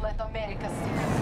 Let América se.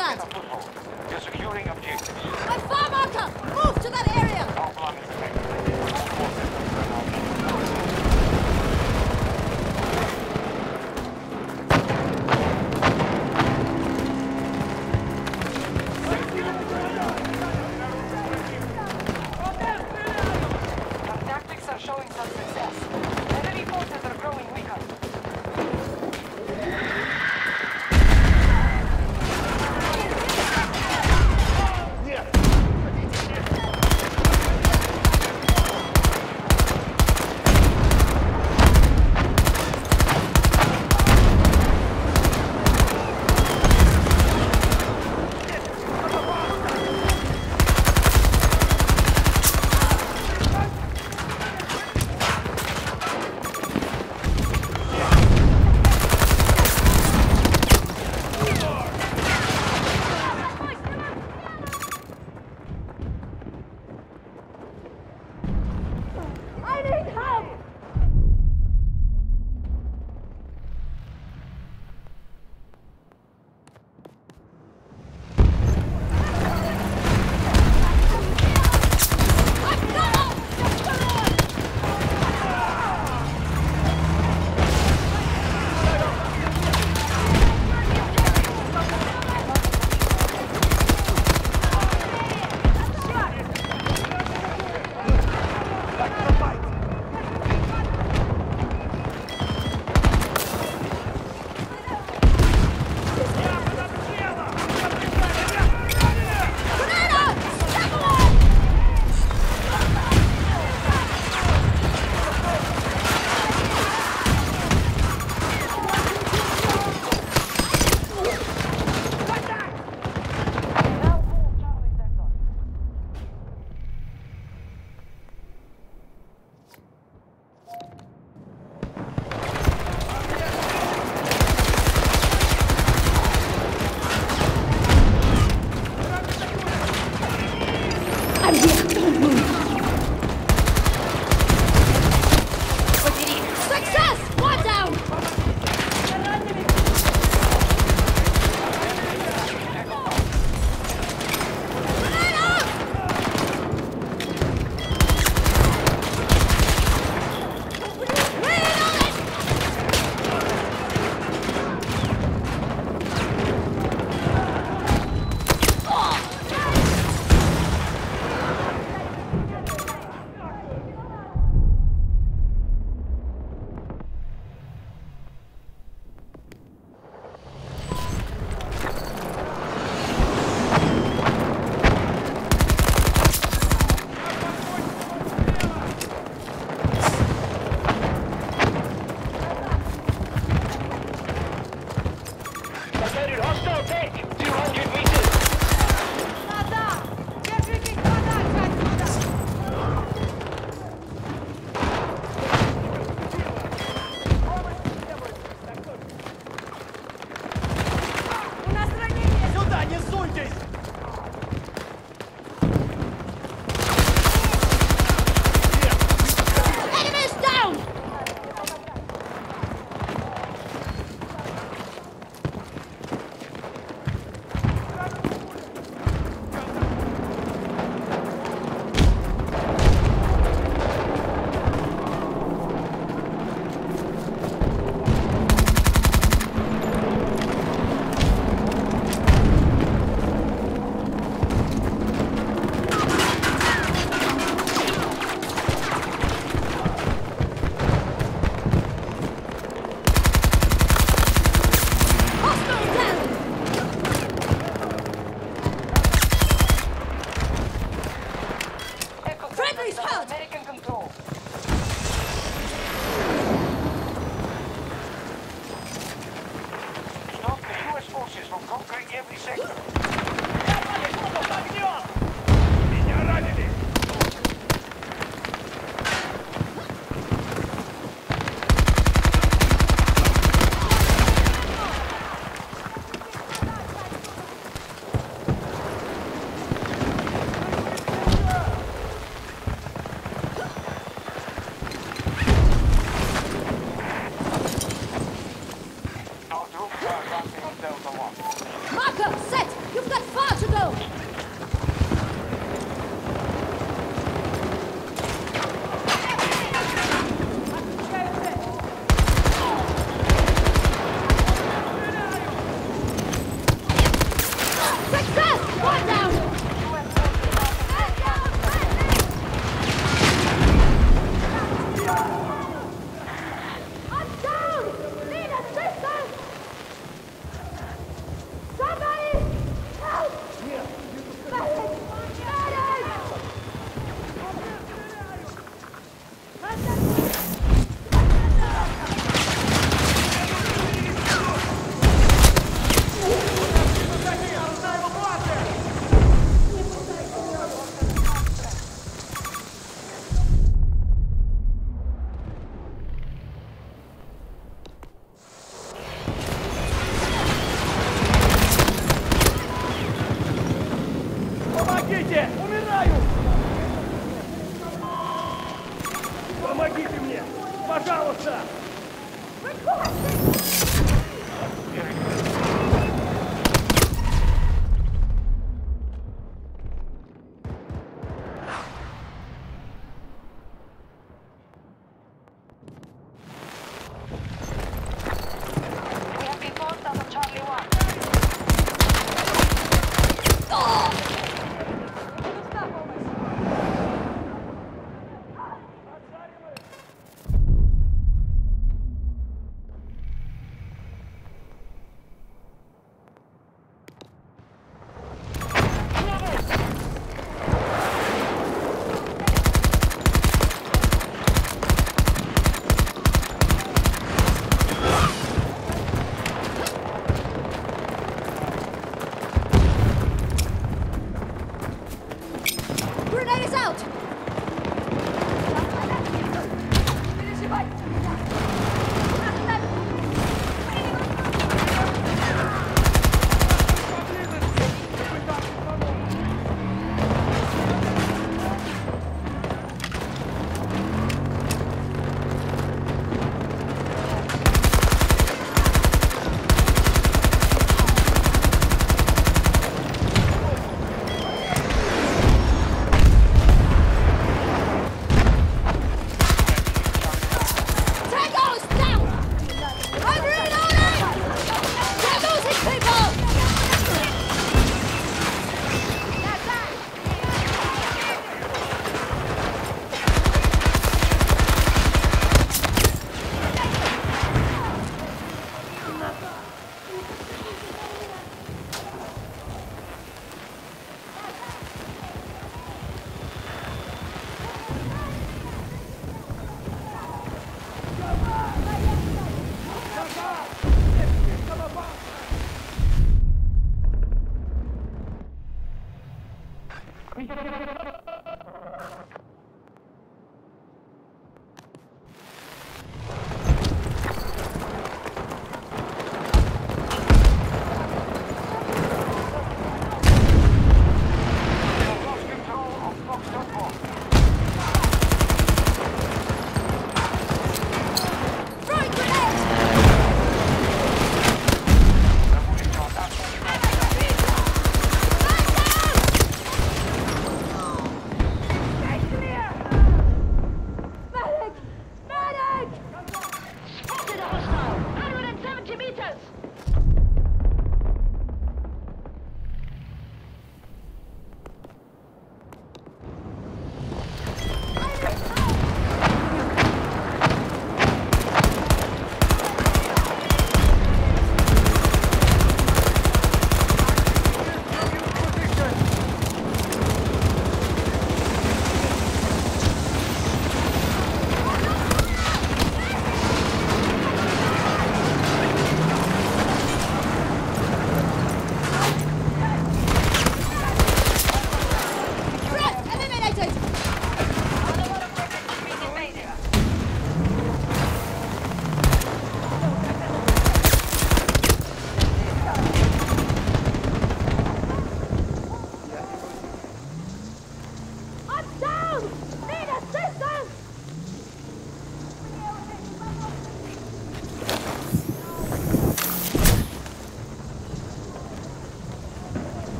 干的不好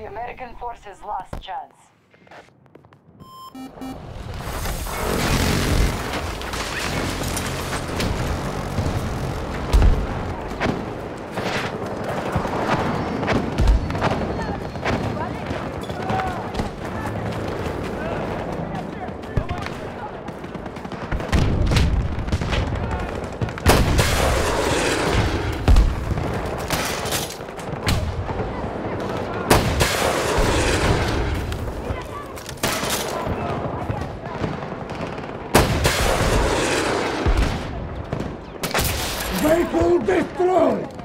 the American forces' last chance. Vehicle destroyed! U.S.